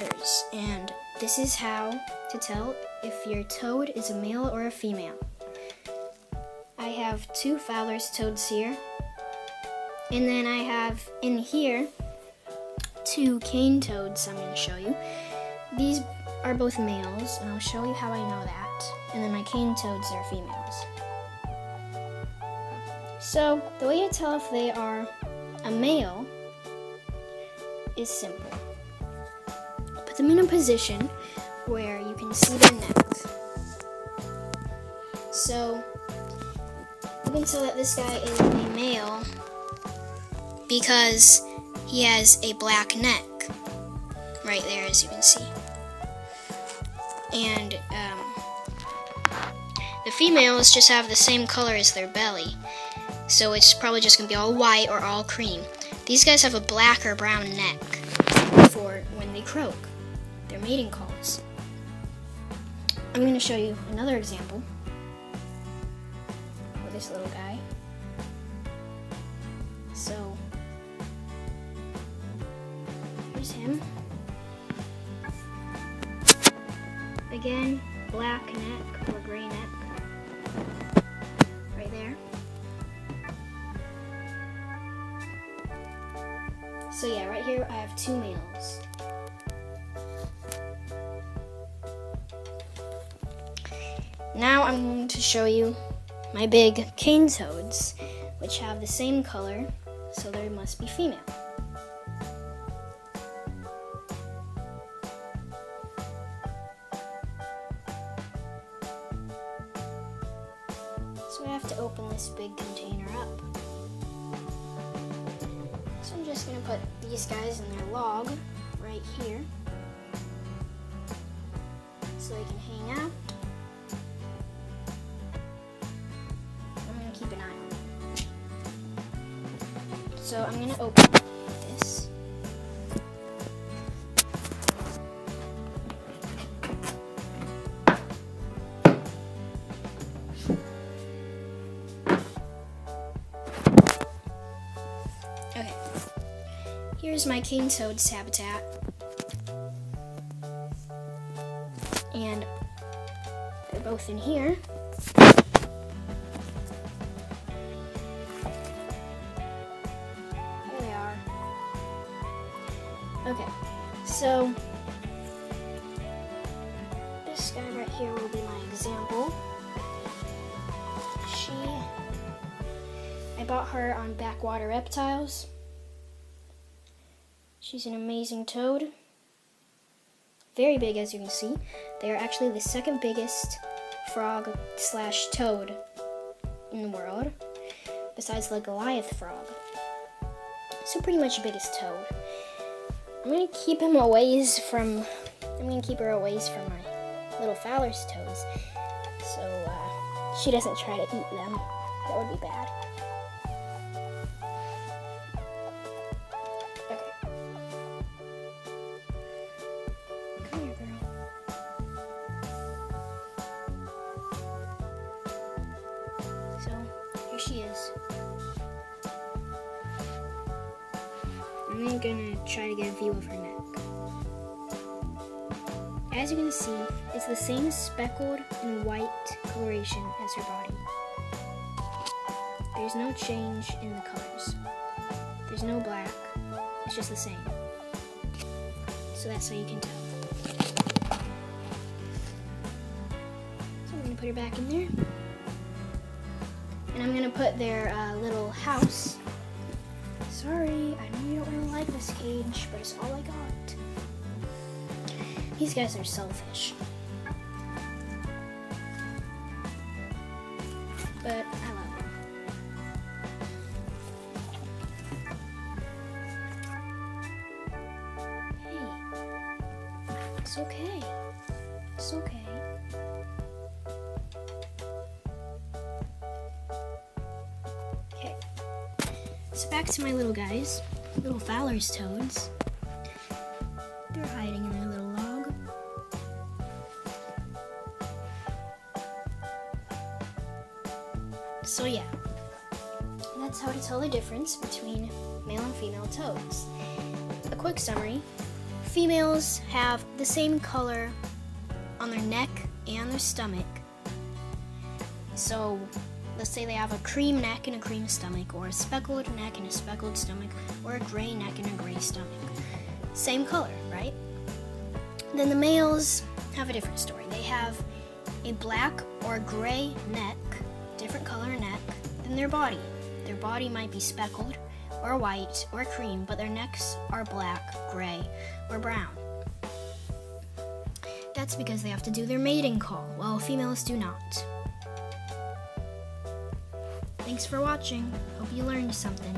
features, and this is how to tell if your toad is a male or a female. I have two Fowler's toads here, and then I have in here two cane toads I'm going to show you. These are both males, and I'll show you how I know that. And then my cane toads are females. So, the way you tell if they are a male is simple. Them in a position where you can see their necks. So, you can tell that this guy is a male because he has a black neck right there, as you can see. And um, the females just have the same color as their belly, so it's probably just gonna be all white or all cream. These guys have a black or brown neck for when they croak, their mating calls. I'm gonna show you another example with this little guy. So, here's him. Again, black neck or gray neck. Right there. So yeah, right here I have two males. Now I'm going to show you my big cane toads, which have the same color, so they must be female. So I have to open this big container up. So I'm just gonna put these guys in their log right here so they can hang out. So I'm gonna open this. Okay. Here's my cane toad's habitat. And they're both in here. Okay, so this guy right here will be my example. She I bought her on Backwater Reptiles. She's an amazing toad. Very big, as you can see. They are actually the second biggest frog slash toad in the world, besides the Goliath frog. So pretty much the biggest toad. I'm gonna keep him away from. I'm gonna keep her away from my little Fowler's toads, so uh, she doesn't try to eat them. That would be bad. Okay. Come here, girl. So, here she is. I'm gonna try to get a view of her neck. As you can see, it's the same speckled and white coloration as her body. There's no change in the colors. There's no black. It's just the same. So that's how you can tell. So I'm gonna put her back in there. And I'm gonna put their uh, little house. Sorry, I know you don't really like this cage, but it's all I got. These guys are selfish. But I love them. Hey, it's okay. It's okay. So back to my little guys, little Fowler's toads. They're hiding in their little log. So yeah, that's how to tell the difference between male and female toads. A quick summary. Females have the same color on their neck and their stomach. So, let's say they have a cream neck and a cream stomach, or a speckled neck and a speckled stomach, or a gray neck and a gray stomach. Same color, right? Then the males have a different story. They have a black or gray neck, different color neck than their body. Their body might be speckled or white or cream, but their necks are black, gray, or brown. That's because they have to do their mating call, while females do not. Thanks for watching. Hope you learned something.